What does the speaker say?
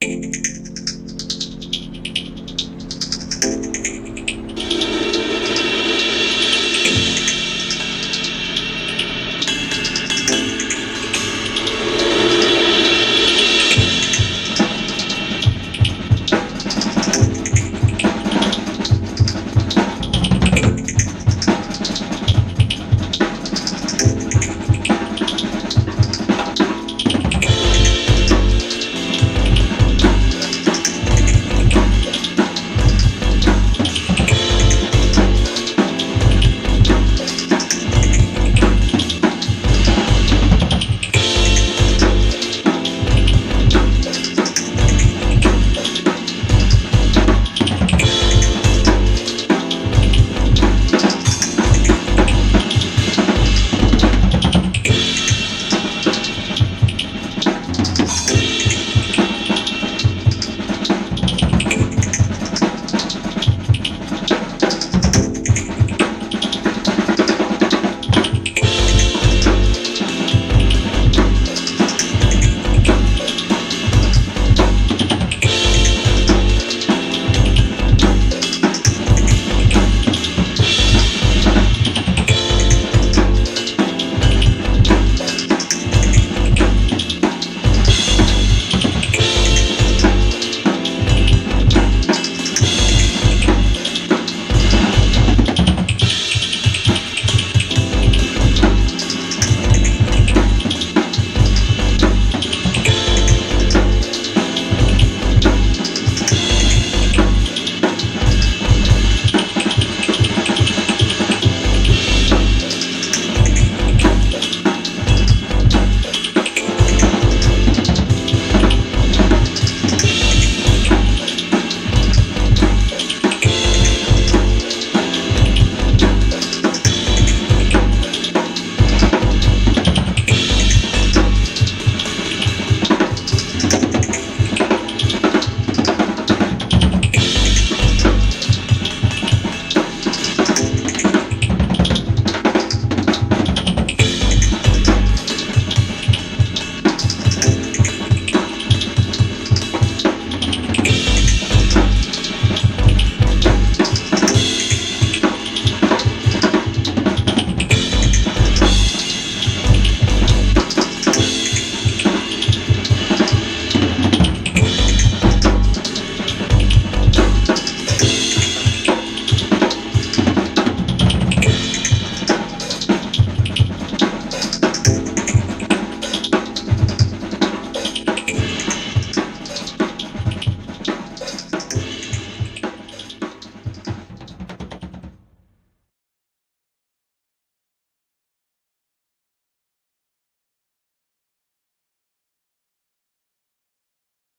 you